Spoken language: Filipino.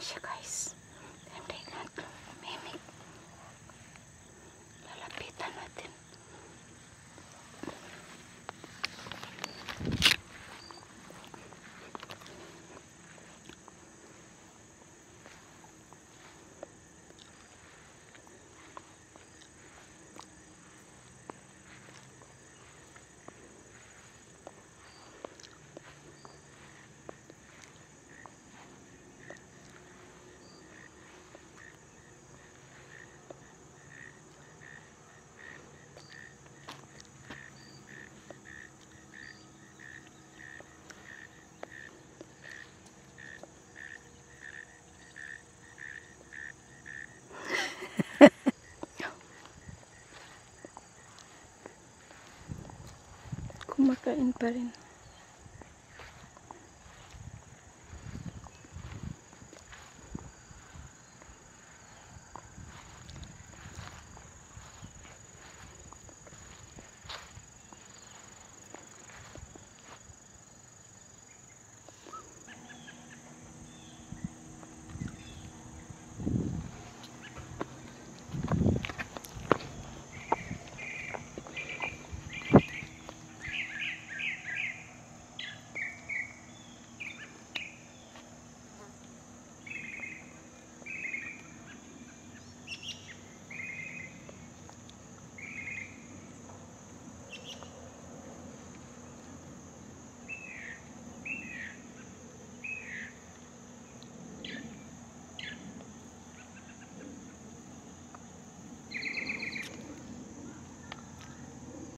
gosh, guys. Kumakain pa rin.